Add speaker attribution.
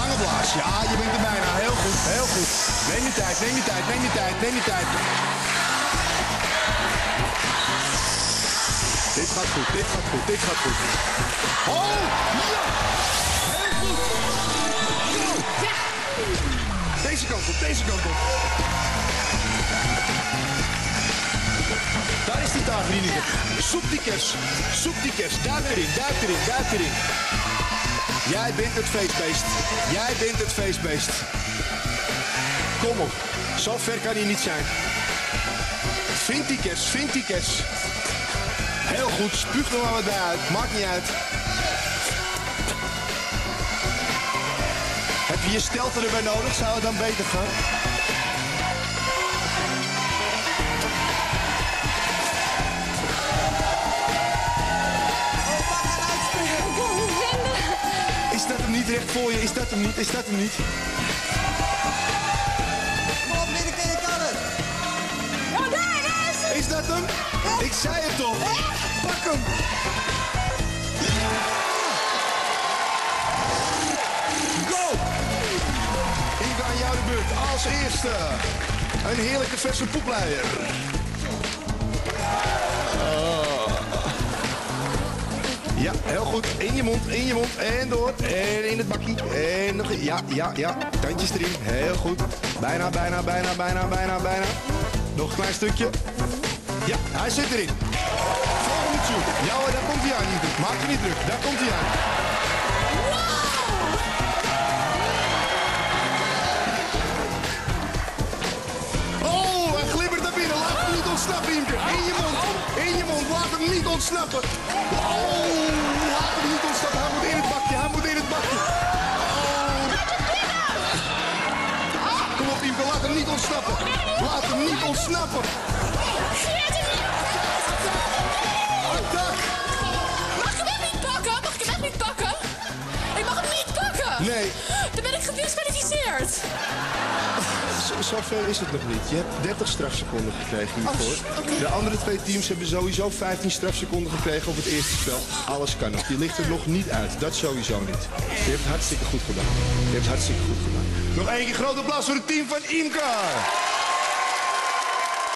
Speaker 1: lange blaas. Ja, je bent er bijna. Heel goed, heel goed. Neem je tijd, neem je tijd, neem je tijd, neem je tijd. Dit gaat goed, dit gaat goed, dit gaat goed. Oh, ja! Heel goed! Ja! Deze kant op, deze kant op. Daar is die tafel. Soep die kers, soep die kers. Duik erin, duik erin, duik erin. Jij bent het feestbeest. Jij bent het feestbeest. Kom op. Zo ver kan hij niet zijn. Vind die kers, vind die kers. Heel goed, spuug er maar wat bij uit. Maakt niet uit. Heb je je stelte erbij nodig? Zou het dan beter gaan? Niet recht voor je? Is dat hem niet? Is dat hem niet?
Speaker 2: Kom op, Linneke, je kan het.
Speaker 3: Oh, daar, daar is het.
Speaker 1: Is dat hem? Ik zei het toch? Pak hem! Go! Inge, aan jou de beurt. Als eerste een heerlijke verse poepleier. Ja, heel goed. In je mond, in je mond. En door. En in het bakkie. En nog. Ja, ja, ja. Tandjes erin. Heel goed. Bijna, bijna, bijna, bijna, bijna, bijna. Nog een klein stukje. Ja, hij zit erin. Volgende tube. Ja hoor, daar komt hij aan. Niet Maak je niet druk. Daar komt hij aan. Oh, hij hem niet ontsnappen. Oh, laat hem niet ontsnappen. Hij moet in het bakje. Hij moet in het bakje. Oh. Kom op, Imke. Laat hem niet ontsnappen. Laat hem niet ontsnappen. Nee.
Speaker 3: Dan ben ik gedisqualificeerd.
Speaker 1: Zo- Zover is het nog niet. Je hebt 30 strafseconden gekregen hiervoor.
Speaker 3: Oh, oké.
Speaker 1: De andere twee teams hebben sowieso 15 strafseconden gekregen op het eerste spel. Alles kan nog. Je ligt er nog niet uit. Dat sowieso niet. Je hebt het hartstikke goed gedaan. Je hebt hartstikke goed gedaan. Nog één keer groot applaus voor het team van Imka.